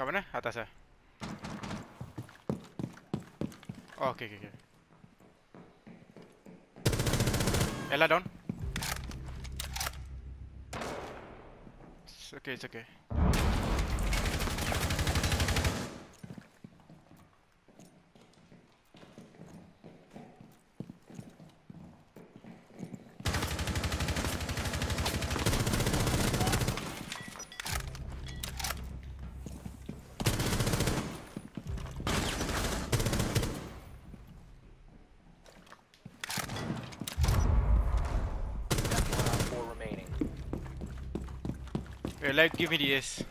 Kat mana? Atas ah. Oh, okay, okay, okay. Ella down. It's okay, it's okay. Here, like, give me the ace.